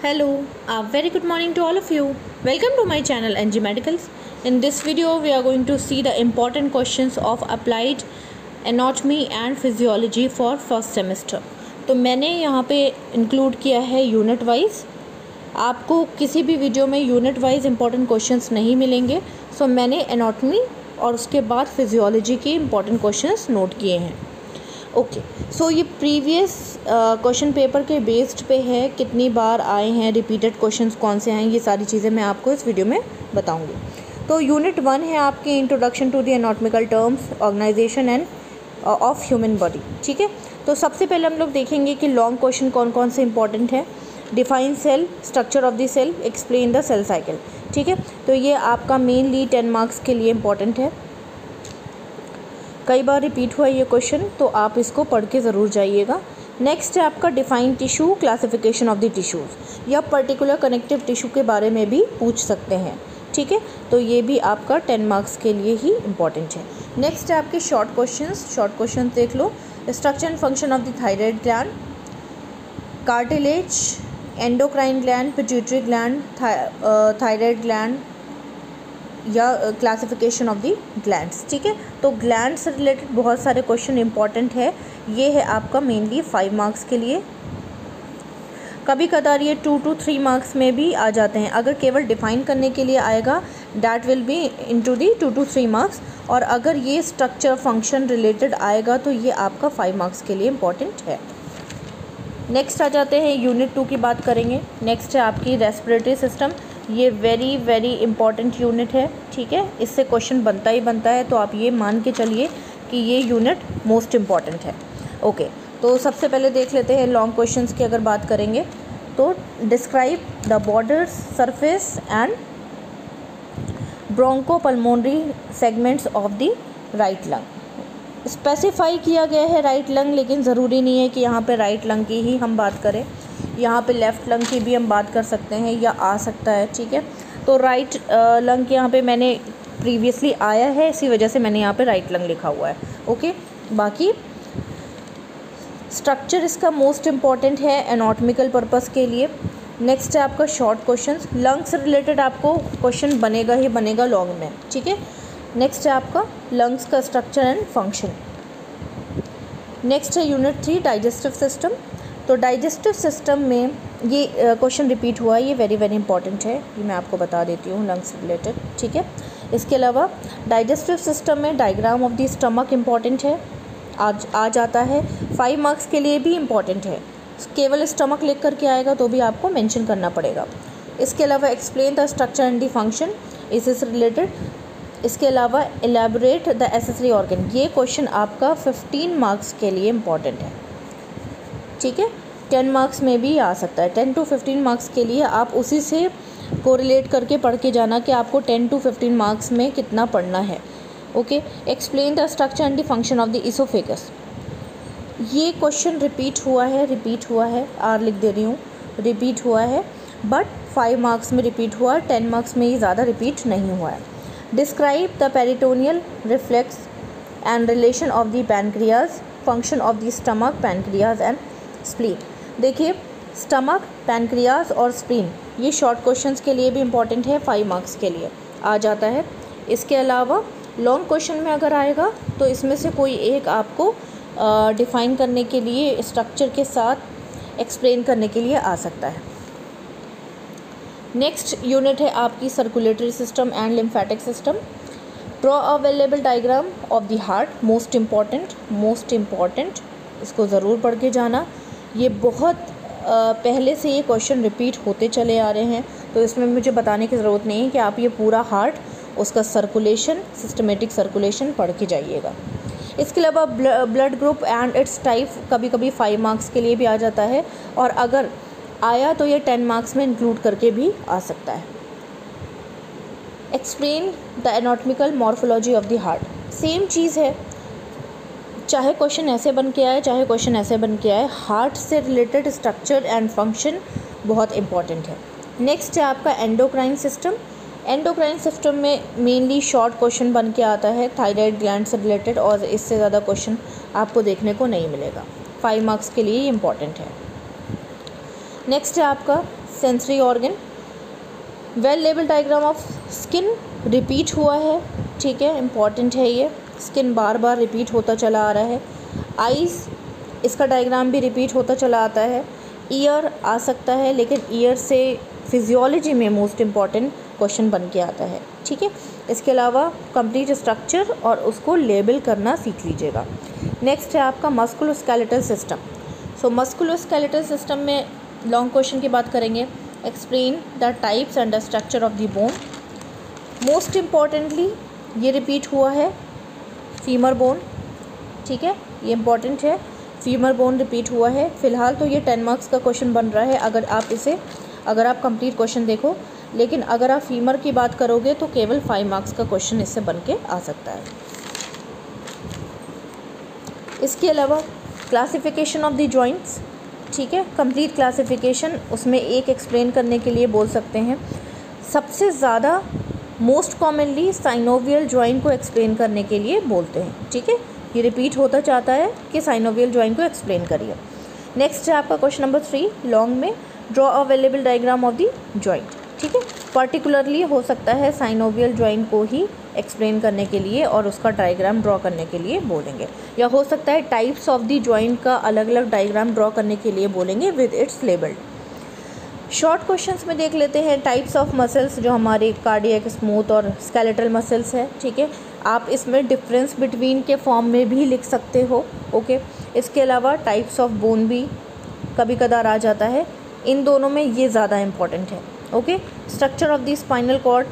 Hello, a very good morning to all of you. Welcome to my channel NG Medicals. In this video, we are going to see the important questions of applied anatomy and physiology for first semester. तो मैंने यहाँ पे include किया है unit wise आपको किसी भी video में यूनिट वाइज इंपॉर्टेंट क्वेश्चंस नहीं मिलेंगे सो so, मैंने एनाटॉमी और उसके बाद फिजियोलॉजी के इंपॉर्टेंट क्वेश्चंस नोट किए हैं ओके सो ये प्रीवियस क्वेश्चन पेपर के बेस्ड पे है, कितनी बार आए हैं रिपीटेड क्वेश्चंस कौन से हैं, ये सारी चीज़ें मैं आपको इस वीडियो में बताऊँगी। तो यूनिट वन है आपकी introduction to the anatomical terms organization and of human body ठीक है? तो सबसे पहले हम लोग देखेंगे कि लॉन्ग क्वेश्चन कौन कौन से इंपॉर्टेंट है। Define cell structure of the cell explain the cell cycle ठीक है? तो ये आपका मेनली टेन मार्क्स के लिए इंपॉर्टेंट है। कई बार रिपीट हुआ ये क्वेश्चन तो आप इसको पढ़ के ज़रूर जाइएगा। नेक्स्ट है आपका define tissue classification of the tissues या पर्टिकुलर कनेक्टिव टिश्यू के बारे में भी पूछ सकते हैं। ठीक है? तो ये भी आपका टेन मार्क्स के लिए ही इंपॉर्टेंट है। नेक्स्ट है आपके शॉर्ट क्वेश्चन शॉर्ट क्वेश्चन देख लो। Structure and function of the thyroid gland cartilage endocrine gland pituitary gland thyroid gland या क्लासिफिकेशन ऑफ़ दी ग्लैंड्स ठीक है? तो ग्लैंड से रिलेटेड बहुत सारे क्वेश्चन इंपॉर्टेंट है। ये है आपका मेनली फाइव मार्क्स के लिए। कभी कदार ये टू टू थ्री मार्क्स में भी आ जाते हैं। अगर केवल डिफाइन करने के लिए आएगा that will be into the two to three marks और अगर ये स्ट्रक्चर फ़ंक्शन रिलेटेड आएगा तो ये आपका फाइव मार्क्स के लिए इंपॉर्टेंट है। नेक्स्ट आ जाते हैं यूनिट टू की बात करेंगे। नेक्स्ट है आपकी रेस्पिरेटरी सिस्टम ये वेरी वेरी इंपॉर्टेंट यूनिट है, ठीक है? इससे क्वेश्चन बनता ही बनता है तो आप ये मान के चलिए कि ये यूनिट मोस्ट इंपॉर्टेंट है। ओके तो सबसे पहले देख लेते हैं लॉन्ग क्वेश्चन की अगर बात करेंगे तो describe the borders surface and bronchopulmonary segments of the right lung specify किया गया है राइट लंग लेकिन ज़रूरी नहीं है कि यहाँ पे राइट लंग की ही हम बात करें। यहाँ पे लेफ़्ट लंग की भी हम बात कर सकते हैं, या आ सकता है, ठीक है? तो राइट लंग यहाँ पे मैंने प्रीवियसली आया है, इसी वजह से मैंने यहाँ पे राइट लंग लिखा हुआ है ओके बाकी स्ट्रक्चर इसका मोस्ट इंपॉर्टेंट है एनाटॉमिकल पर्पस के लिए। नेक्स्ट है आपका शॉर्ट क्वेश्चन लंग्स रिलेटेड आपको क्वेश्चन बनेगा ही बनेगा लॉन्ग में, ठीक है? नेक्स्ट है आपका लंग्स का स्ट्रक्चर एंड फ़ंक्शन नेक्स्ट है यूनिट थ्री डाइजेस्टिव सिस्टम तो डाइजेस्टिव सिस्टम में ये क्वेश्चन रिपीट हुआ, ये वेरी वेरी इंपॉर्टेंट है, ये मैं आपको बता देती हूँ लंग्स रिलेटेड ठीक है? इसके अलावा डाइजेस्टिव सिस्टम में diagram of the stomach important है, आज, आ जाता है फाइव मार्क्स के लिए भी इंपॉर्टेंट है, केवल स्टमक लिख करके आएगा तो भी आपको मेंशन करना पड़ेगा। इसके अलावा explain the structure and the function इस रिलेटेड इसके अलावा एलेबोरेट द एसेसरी ऑर्गन ये क्वेश्चन आपका फिफ्टीन मार्क्स के लिए इंपॉर्टेंट है। ठीक है? टेन मार्क्स में भी आ सकता है। टेन टू फिफ्टीन मार्क्स के लिए आप उसी से कोरिलेट करके पढ़ के जाना कि आपको टेन टू फिफ्टीन मार्क्स में कितना पढ़ना है। Okay explain the structure and the function of the oesophagus ये क्वेश्चन रिपीट हुआ है रिपीट हुआ है। आर लिख दे रही हूँ। रिपीट हुआ है। बट फाइव मार्क्स में रिपीट हुआ टेन मार्क्स में ही ज़्यादा रिपीट नहीं हुआ है। Describe the peritoneal reflex and relation of the pancreas function of the stomach pancreas and spleen देखिए स्टमक पैनक्रियाज और स्प्लीन ये शॉर्ट क्वेश्चंस के लिए भी इंपॉर्टेंट है फाइव मार्क्स के लिए। आ जाता है। इसके अलावा लॉन्ग क्वेश्चन में अगर आएगा तो इसमें से कोई एक आपको डिफ़ाइन करने के लिए स्ट्रक्चर के साथ एक्सप्लेन करने के लिए आ सकता है। नेक्स्ट यूनिट है आपकी circulatory system and lymphatic system draw available diagram of the heart most important most important इसको ज़रूर पढ़ के जाना। ये बहुत पहले से ये क्वेश्चन रिपीट होते चले आ रहे हैं तो इसमें मुझे बताने की ज़रूरत नहीं है कि आप ये पूरा हार्ट उसका सर्कुलेशन सिस्टमेटिक सर्कुलेशन पढ़ के जाइएगा। इसके अलावा blood group and its type कभी कभी फाइव मार्क्स के लिए भी आ जाता है, और अगर आया तो ये टेन मार्क्स में इंक्लूड करके भी आ सकता है। Explain the anatomical morphology of the heart same चीज़ है चाहे क्वेश्चन ऐसे बन के आए, चाहे क्वेश्चन ऐसे बन के आए हार्ट से रिलेटेड स्ट्रक्चर एंड फ़ंक्शन बहुत इंपॉर्टेंट है। नेक्स्ट है आपका एंडोक्राइन सिस्टम एंडोक्राइन सिस्टम में मेनली शॉर्ट क्वेश्चन बन के आता है थायराइड ग्लैंड से रिलेटेड और इससे ज़्यादा क्वेश्चन आपको देखने को नहीं मिलेगा। फाइव मार्क्स के लिए इंपॉर्टेंट है। नेक्स्ट है आपका sensory organ well level diagram of skin repeat हुआ है। ठीक है इंपॉर्टेंट है ये। स्किन बार बार रिपीट होता चला आ रहा है। आइज़ इसका डायग्राम भी रिपीट होता चला आता है। ईयर आ सकता है, लेकिन ईयर से फिजियोलॉजी में मोस्ट इंपॉर्टेंट क्वेश्चन बन के आता है। ठीक है? इसके अलावा कंप्लीट स्ट्रक्चर और उसको लेबल करना सीख लीजिएगा। नेक्स्ट है आपका musculoskeletal system so musculoskeletal system में लॉन्ग क्वेश्चन की बात करेंगे। Explain the types and the structure of the bone most importantly ये रिपीट हुआ है। फीमर बोन ठीक है? ये इंपॉर्टेंट है। फीमर बोन रिपीट हुआ है। फ़िलहाल तो ये टेन मार्क्स का क्वेश्चन बन रहा है, अगर आप इसे, अगर आप कंप्लीट क्वेश्चन देखो। लेकिन अगर आप फीमर की बात करोगे तो केवल फाइव मार्क्स का क्वेश्चन इससे बन के आ सकता है। इसके अलावा क्लासिफिकेशन ऑफ़ द जॉइंट्स ठीक है? कंप्लीट क्लासिफिकेशन उसमें एक एक्सप्लेन करने के लिए बोल सकते हैं। सबसे ज़्यादा मोस्ट कॉमनली साइनोवियल ज्वाइन को एक्सप्लेन करने के लिए बोलते हैं। ठीक है? ये रिपीट होता चाहता है कि साइनोवियल ज्वाइन को एक्सप्लेन करिए। नेक्स्ट है आपका क्वेश्चन नंबर थ्री लॉन्ग में draw available diagram of the joint ठीक है? पर्टिकुलरली हो सकता है साइनोवियल जॉइंट को ही एक्सप्लेन करने के लिए और उसका डायग्राम ड्रॉ करने के लिए बोलेंगे। या हो सकता है टाइप्स ऑफ़ द ज्वाइंट का अलग अलग डायग्राम ड्रॉ करने के लिए बोलेंगे with its labelled short questions में देख लेते हैं टाइप्स ऑफ़ मसल्स जो हमारे कार्डियक स्मूथ और स्केलेटल मसल्स है, ठीक है? आप इसमें डिफरेंस बिटवीन के फॉर्म में भी लिख सकते हो ओके इसके अलावा टाइप्स ऑफ़ बोन भी कभी कदार आ जाता है। इन दोनों में ये ज़्यादा इंपॉर्टेंट है okay structure of the spinal cord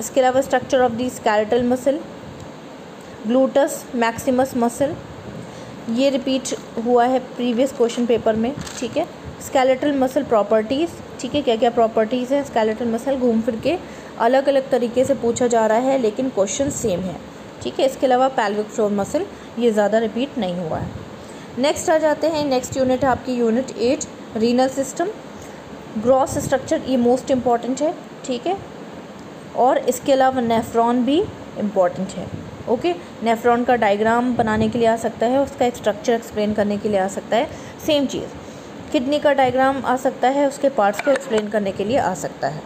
इसके अलावा structure of the skeletal muscle gluteus maximus muscle ये रिपीट हुआ है प्रीवियस क्वेश्चन पेपर में, ठीक है? स्केलेटल मसल प्रॉपर्टीज़ ठीक है क्या क्या प्रॉपर्टीज़ हैं स्केलेटल मसल घूम फिर के अलग अलग तरीके से पूछा जा रहा है, लेकिन क्वेश्चन सेम है, ठीक है, इसके अलावा पैल्विक फ्लोर मसल ये ज़्यादा रिपीट नहीं हुआ है। नेक्स्ट आ जाते हैं नेक्स्ट यूनिट आपकी unit eight renal system gross structure ये मोस्ट इंपॉर्टेंट है, ठीक है, और इसके अलावा नेफ्रॉन भी इंपॉर्टेंट है ओके नेफ्रॉन का डायग्राम बनाने के लिए आ सकता है, उसका एक स्ट्रक्चर एक्सप्लेन करने के लिए आ सकता है सेम चीज़। किडनी का डायग्राम आ सकता है, उसके पार्ट्स को एक्सप्लेन करने के लिए आ सकता है।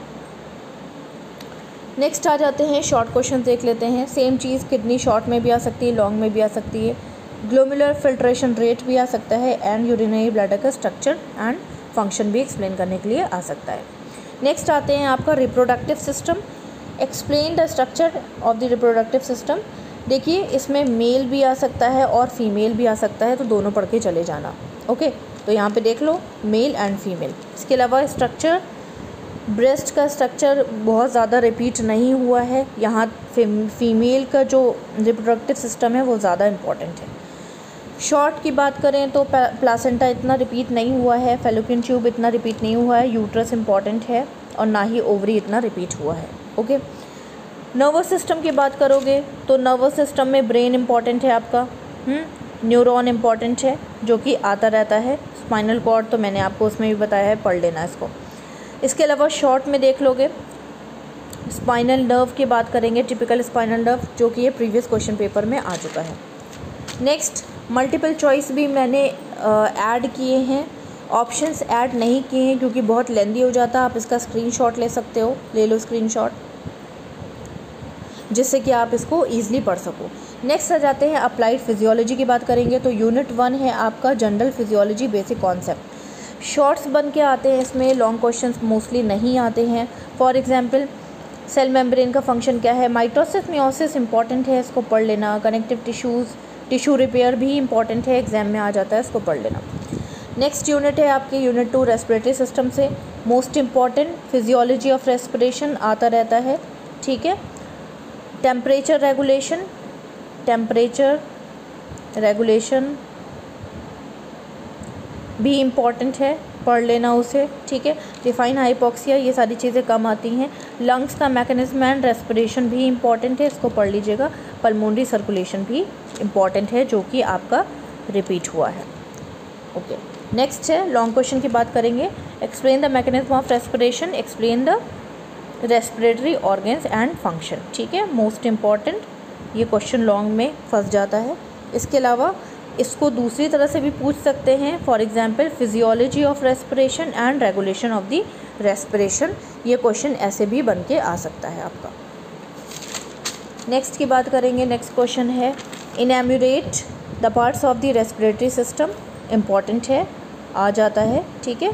नेक्स्ट आ जाते हैं, शॉर्ट क्वेश्चन देख लेते हैं। सेम चीज़, किडनी शॉर्ट में भी आ सकती है, लॉन्ग में भी आ सकती है। ग्लोमुलर फिल्ट्रेशन रेट भी आ सकता है एंड यूरिनरी ब्लडर का स्ट्रक्चर एंड फ़ंक्शन भी एक्सप्लेन करने के लिए आ सकता है। नेक्स्ट आते हैं आपका reproductive system explain the structure of the reproductive system देखिए, इसमें मेल भी आ सकता है और फीमेल भी आ सकता है तो दोनों पढ़ के चले जाना। ओके तो यहाँ पे देख लो मेल एंड फीमेल इसके अलावा स्ट्रक्चर ब्रेस्ट का स्ट्रक्चर बहुत ज़्यादा रिपीट नहीं हुआ है। यहाँ फीमेल का जो रिप्रोडक्टिव सिस्टम है, वो ज़्यादा इंपॉर्टेंट है। शॉर्ट की बात करें तो प्लासेंटा इतना रिपीट नहीं हुआ है फेलोपियन ट्यूब इतना रिपीट नहीं हुआ है यूट्रस इंपॉर्टेंट है, और ना ही ओवरी इतना रिपीट हुआ है ओके नर्वस सिस्टम की बात करोगे तो नर्वस सिस्टम में ब्रेन इंपॉर्टेंट है आपका न्यूरॉन इंपॉर्टेंट है, जो कि आता रहता है। स्पाइनल कॉर्ड तो मैंने आपको उसमें भी बताया है, पढ़ लेना इसको। इसके अलावा शॉर्ट में देख लोगे। स्पाइनल नर्व की बात करेंगे, टिपिकल स्पाइनल नर्व, जो कि ये प्रीवियस क्वेश्चन पेपर में आ चुका है। नेक्स्ट, मल्टीपल चॉइस भी मैंने ऐड किए हैं। ऑप्शंस ऐड नहीं किए हैं क्योंकि बहुत लेंदी हो जाता है। आप इसका स्क्रीनशॉट ले सकते हो, ले लो स्क्रीनशॉट, जिससे कि आप इसको ईजिली पढ़ सको। नेक्स्ट आ जाते हैं अप्लाइड फिजियोलॉजी की बात करेंगे तो यूनिट वन है आपका general physiology basic concept shorts बन के आते हैं इसमें लॉन्ग क्वेश्चन मोस्टली नहीं आते हैं. फॉर एग्ज़ाम्पल सेल मेम्ब्रेन का फ़ंक्शन क्या है? माइटोसिस मियोसिस इंपॉर्टेंट है, इसको पढ़ लेना. कनेक्टिव टिश्यूज़ टिश्यू रिपेयर भी इंपॉर्टेंट है एग्ज़ाम में आ जाता है, इसको पढ़ लेना. नेक्स्ट यूनिट है आपके यूनिट टू रेस्पिरेटरी सिस्टम से. Most important physiology of respiration आता रहता है, ठीक है? टेम्परेचर रेगुलेशन टेम्परेचर रेगुलेशन भी इंपॉर्टेंट है, पढ़ लेना उसे, ठीक है? रिफाइन हाइपोक्सिया ये सारी चीज़ें कम आती हैं। लंग्स का मैकेनिज्म एंड रेस्पिरेशन भी इंपॉर्टेंट है, इसको पढ़ लीजिएगा। पल्मोनरी सर्कुलेशन भी इंपॉर्टेंट है, जो कि आपका रिपीट हुआ है। ओके नेक्स्ट है लॉन्ग क्वेश्चन की बात करेंगे। Explain the mechanism of respiration explain the respiratory organs and function ठीक है? मोस्ट इंपॉर्टेंट ये क्वेश्चन लॉन्ग में फंस जाता है। इसके अलावा इसको दूसरी तरह से भी पूछ सकते हैं for example physiology of respiration and regulation of the respiration ये क्वेश्चन ऐसे भी बन के आ सकता है आपका। नेक्स्ट की बात करेंगे नेक्स्ट क्वेश्चन है। Enumerate the parts of the respiratory system important है, आ जाता है, ठीक है?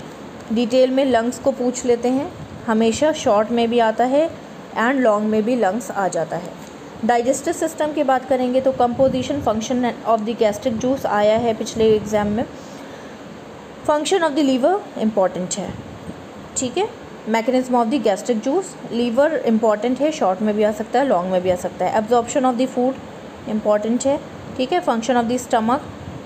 डिटेल में लंग्स को पूछ लेते हैं। हमेशा शॉर्ट में भी आता है एंड लॉन्ग में भी लंग्स आ जाता है। डाइजेस्टिव सिस्टम की बात करेंगे तो composition function of the gastric juice आया है पिछले एग्ज़ाम में। Function of the liver important है, ठीक है? Mechanism of the gastric juice liver important है, शॉर्ट में भी आ सकता है, लॉन्ग में भी आ सकता है। Absorption of the food important है, ठीक है? फ़ंक्शन ऑफ़ द स्टमक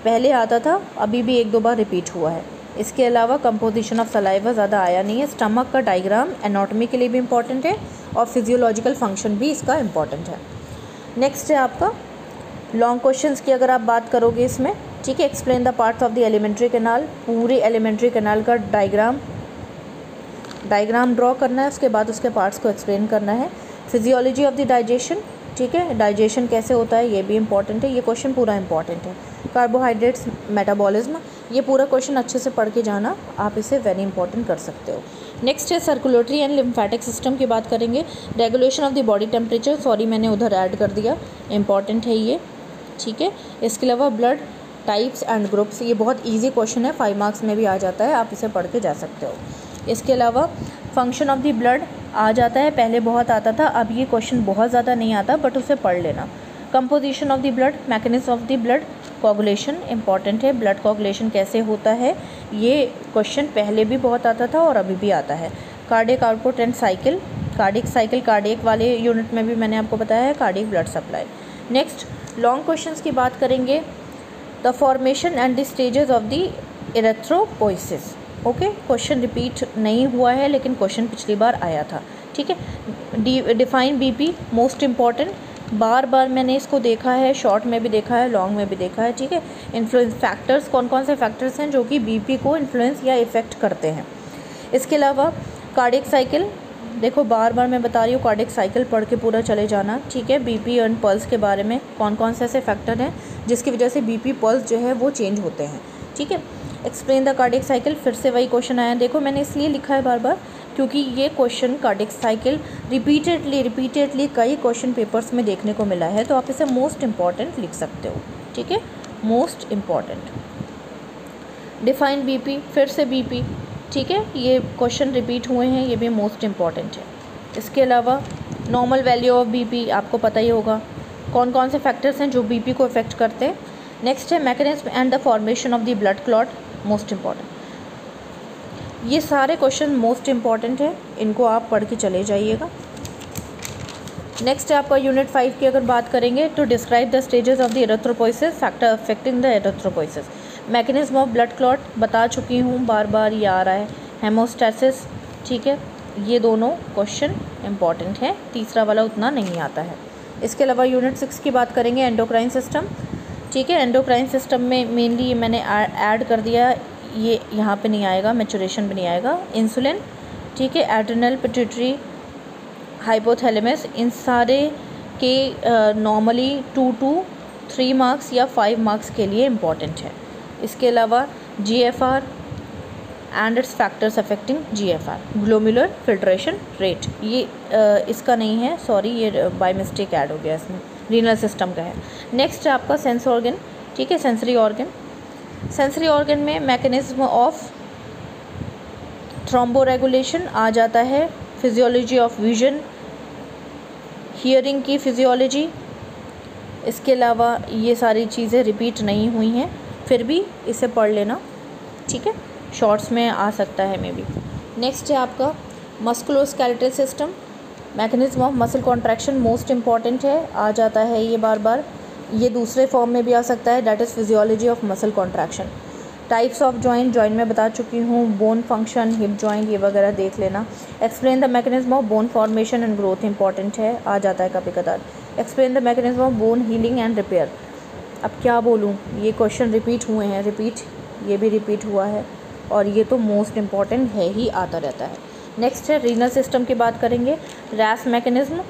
पहले आता था, अभी भी एक दो बार रिपीट हुआ है। इसके अलावा कंपोजिशन ऑफ़ सलाइवा ज़्यादा आया नहीं है। स्टमक का डायग्राम एनाटॉमी के लिए भी इंपॉर्टेंट है और फिजियोलॉजिकल फ़ंक्शन भी इसका इंपॉर्टेंट है। नेक्स्ट है आपका लॉन्ग क्वेश्चंस की अगर आप बात करोगे इसमें, ठीक है explain the parts of the alimentary canal पूरे एलिमेंट्री कैनाल का डायग्राम डायग्राम ड्रॉ करना है, उसके बाद उसके पार्ट्स को एक्सप्लेन करना है। फिजियोलॉजी ऑफ़ द डाइजेशन ठीक है डाइजेशन कैसे होता है, ये भी इंपॉर्टेंट है, ये क्वेश्चन पूरा इंपॉर्टेंट है। कार्बोहाइड्रेट्स मेटाबॉलिज्म ये पूरा क्वेश्चन अच्छे से पढ़ के जाना, आप इसे वेरी इंपॉर्टेंट कर सकते हो। नेक्स्ट है सर्कुलेटरी एंड लिम्फेटिक सिस्टम की बात करेंगे। Regulation of the body temperature sorry मैंने उधर ऐड कर दिया। इंपॉर्टेंट है ये। ठीक है? इसके अलावा ब्लड टाइप्स एंड ग्रुप्स ये बहुत ईजी क्वेश्चन है। फाइव मार्क्स में भी आ जाता है। आप इसे पढ़ के जा सकते हो। इसके अलावा फ़ंक्शन ऑफ़ द ब्लड आ जाता है। पहले बहुत आता था, अब ये क्वेश्चन बहुत ज़्यादा नहीं आता बट उसे पढ़ लेना। Composition of the blood mechanism of the blood coagulation important है ब्लड कोगुलेशन कैसे होता है, ये क्वेश्चन पहले भी बहुत आता था और अभी भी आता है। Cardiac output and cycle cardiac cycle cardiac वाले यूनिट में भी मैंने आपको बताया है cardiac blood supply next long question की बात करेंगे। The formation and the stages of the erythropoiesis okay question repeat नहीं हुआ है, लेकिन क्वेश्चन पिछली बार आया था। ठीक है? डिफाइन बीपी मोस्ट इंपॉर्टेंट बार बार मैंने इसको देखा है शॉर्ट में भी देखा है लॉन्ग में भी देखा है, ठीक है? इन्फ्लुएंस फैक्टर्स कौन कौन से फैक्टर्स हैं जो कि बीपी को इन्फ्लुएंस या इफ़ेक्ट करते हैं? इसके अलावा कार्डिक साइकिल देखो बार बार मैं बता रही हूँ कार्डिक साइकिल पढ़ के पूरा चले जाना, ठीक है? बीपी एंड पल्स के बारे में कौन कौन से ऐसे फैक्टर हैं जिसकी वजह से बीपी पल्स जो है वो चेंज होते हैं, ठीक है? एक्सप्लेन द कार्डिक साइकिल फिर से वही क्वेश्चन आया। देखो मैंने इसलिए लिखा है बार बार क्योंकि ये question cardiac cycle repeatedly repeatedly कई क्वेश्चन पेपर्स में देखने को मिला है तो आप इसे मोस्ट इंपॉर्टेंट लिख सकते हो, ठीक है? मोस्ट इंपॉर्टेंट डिफाइन बीपी फिर से बीपी ठीक है? ये क्वेश्चन रिपीट हुए हैं, ये भी मोस्ट इंपॉर्टेंट है। इसके अलावा नॉर्मल वैल्यू ऑफ़ बीपी आपको पता ही होगा कौन कौन से फैक्टर्स हैं जो बीपी को इफ़ेक्ट करते हैं? नेक्स्ट है mechanism and the formation of the blood clot most important ये सारे क्वेश्चन मोस्ट इंपॉर्टेंट हैं। इनको आप पढ़ के चले जाइएगा। नेक्स्ट है आपका यूनिट फाइव की अगर बात करेंगे तो describe the stages of the erythropoiesis factor affecting the erythropoiesis mechanism of blood clot बता चुकी हूँ बार बार ये आ रहा है। हेमोस्टेसिस ठीक है? ये दोनों क्वेश्चन इंपॉर्टेंट हैं। तीसरा वाला उतना नहीं आता है। इसके अलावा यूनिट सिक्स की बात करेंगे एंडोक्राइन सिस्टम ठीक है? एंडोक्राइन सिस्टम में मेनली मैंने ऐड कर दिया ये यहाँ पे नहीं आएगा मेचुरेशन भी नहीं आएगा। इंसुलिन ठीक है एड्रिनल पिट्यूटरी हाइपोथैलेमस इन सारे के normally two two three marks या फाइव मार्क्स के लिए इंपॉर्टेंट है। इसके अलावा G F R and its factors affecting G F R glomerular filtration rate ये uh, इसका नहीं है सॉरी ये बाई मिस्टेक ऐड हो गया इसमें। रीनल सिस्टम का है। नेक्स्ट है आपका सेंस ऑर्गन ठीक है सेंसरी ऑर्गन सेंसरी ऑर्गन में मैकेनिज्म ऑफ़ थ्रोम्बो रेगुलेशन आ जाता है फिजियोलॉजी ऑफ़ विजन हियरिंग की फिजियोलॉजी इसके अलावा ये सारी चीज़ें रिपीट नहीं हुई हैं, फिर भी इसे पढ़ लेना, ठीक है? शॉर्ट्स में आ सकता है मे बी नेक्स्ट है आपका musculoskeletal system mechanism of muscle contraction most important है, आ जाता है ये बार बार. ये दूसरे फॉर्म में भी आ सकता है that is physiology of muscle contraction types of joint joint में बता चुकी हूँ बोन फ़ंक्शन हिप जॉइंट ये वगैरह देख लेना. Explain the mechanism of bone formation and growth important है, आ जाता है कभी कदार. Explain the mechanism of bone healing and repair अब क्या बोलूँ? ये क्वेश्चन रिपीट हुए हैं रिपीट ये भी रिपीट हुआ है, और ये तो मोस्ट इंपॉर्टेंट है ही, आता रहता है. नेक्स्ट है रीनल सिस्टम की बात करेंगे. रैस मैकेनिज्म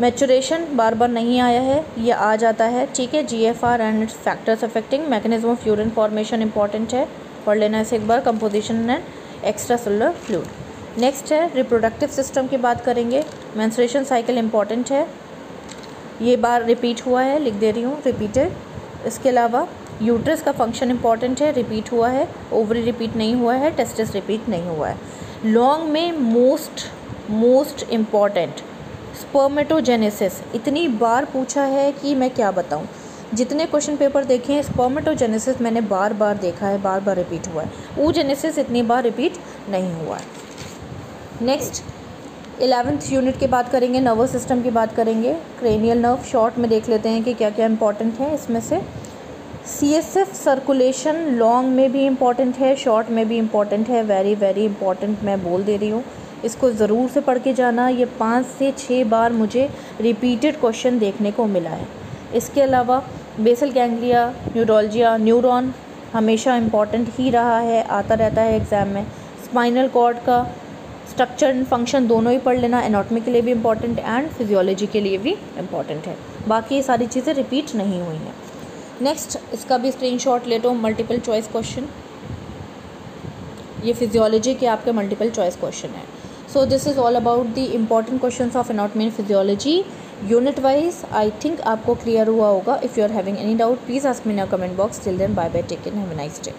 मैचुरेशन बार बार नहीं आया है, ये आ जाता है। ठीक है G F R and factors affecting mechanism of urine formation important है। पढ़ लेना इसे एक बार composition and extracellular fluid next है रिप्रोडक्टिव सिस्टम की बात करेंगे। मैंसुरेशन साइकिल इंपॉर्टेंट है। ये बार रिपीट हुआ है, लिख दे रही हूँ रिपीटेड इसके अलावा यूट्रस का फ़ंक्शन इंपॉर्टेंट है रिपीट हुआ है। ओवरी रिपीट नहीं हुआ है टेस्टिस रिपीट नहीं हुआ है। लॉन्ग में मोस्ट मोस्ट इंपॉर्टेंट स्पर्मेटोजेनेसिस इतनी बार पूछा है कि मैं क्या बताऊँ। जितने क्वेश्चन पेपर देखे हैं स्पर्मेटोजेनेसिस मैंने बार बार देखा है बार बार रिपीट हुआ है। ऊ जेनेसिस इतनी बार रिपीट नहीं हुआ है। नेक्स्ट एलेवेंथ यूनिट की बात करेंगे नर्वस सिस्टम की बात करेंगे। क्रेनियल नर्व शॉर्ट में देख लेते हैं कि क्या क्या इंपॉर्टेंट है इसमें से। C S F circulation long में भी इंपॉर्टेंट है शॉर्ट में भी इंपॉर्टेंट है। वेरी वेरी इंपॉर्टेंट मैं बोल दे रही हूँ। इसको ज़रूर से पढ़ के जाना। ये पाँच से छः बार मुझे रिपीटेड क्वेश्चन देखने को मिला है। इसके अलावा बेसल गैंग्लिया न्यूरोलजिया न्यूरॉन हमेशा इंपॉर्टेंट ही रहा है, आता रहता है एग्ज़ाम में। स्पाइनल कॉर्ड का स्ट्रक्चर एंड फ़ंक्शन दोनों ही पढ़ लेना एनाटॉमी के लिए भी इंपॉर्टेंट एंड फिजियोलॉजी के लिए भी इंपॉर्टेंट है। बाकी ये सारी चीज़ें रिपीट नहीं हुई हैं। नेक्स्ट इसका भी स्क्रीनशॉट ले लो मल्टीपल चॉइस क्वेश्चन ये फिजियोलॉजी के आपके मल्टीपल चॉइस क्वेश्चन है। So this is all about the important question of anatomy and physiology unit wise I think आपको क्लियर हुआ होगा. If you are having any doubt please ask me in comment box till then bye bye take and have nice day